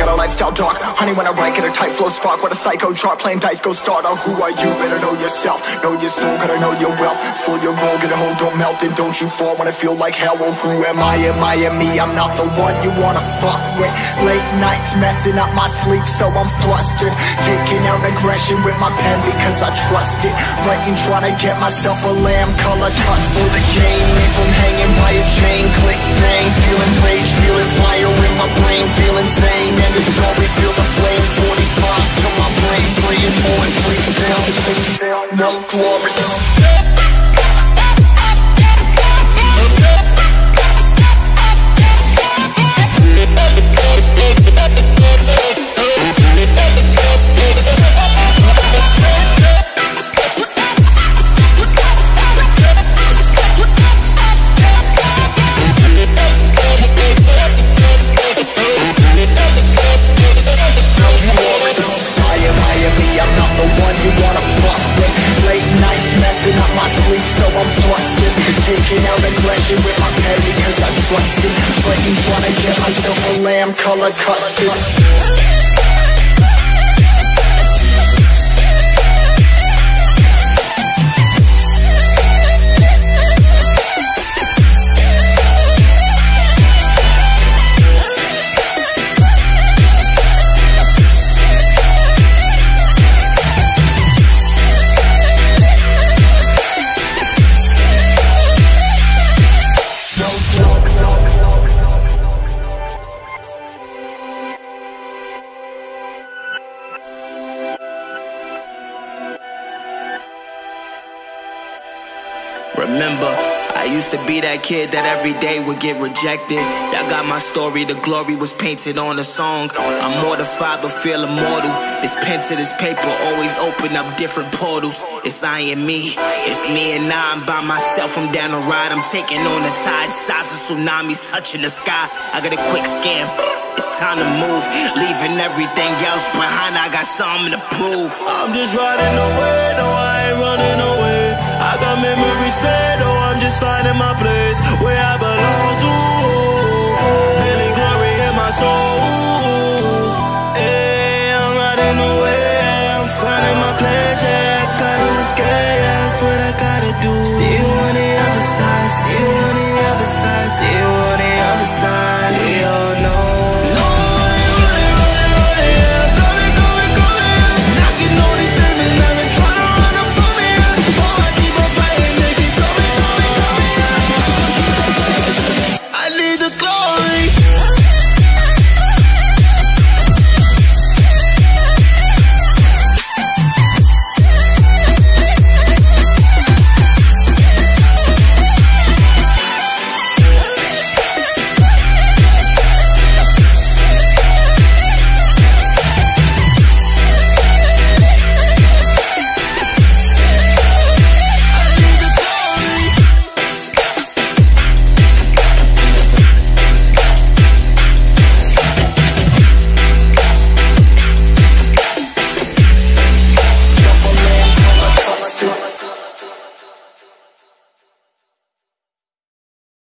out a lifestyle dark. Honey, when I write, get a tight flow spark. What a psycho chart, playing dice, go starter oh, Who are you? Better know yourself. Know your soul, gotta know your wealth. Slow your roll, get a hold, don't melt And don't you fall. When I feel like hell Well, who am I? Am I am me? I'm not the one you wanna fuck with. Late nights messing up my sleep So I'm flustered. Taking out aggression with my pen Because I trust it. Writing, trying to get myself a lamb color Cust for the game Leave hanging by his chain. Click, bang, feeling rage Feeling help No with my pen because I trust it Fighting trying to get myself a lamb color custard Remember, I used to be that kid that every day would get rejected. Y'all got my story, the glory was painted on the song. I'm mortified but feel immortal. It's pen to this paper, always open up different portals. It's I and me, it's me and I. I'm by myself, I'm down the ride. I'm taking on the tide, size of tsunamis touching the sky. I got a quick scan. It's time to move, leaving everything else behind. I got something to prove. I'm just riding away, no, I ain't running away. Set, oh, I'm just finding my place where I belong to. Feeling glory in my soul. Hey, I'm riding away, I'm finding my place, yeah. Gotta escape.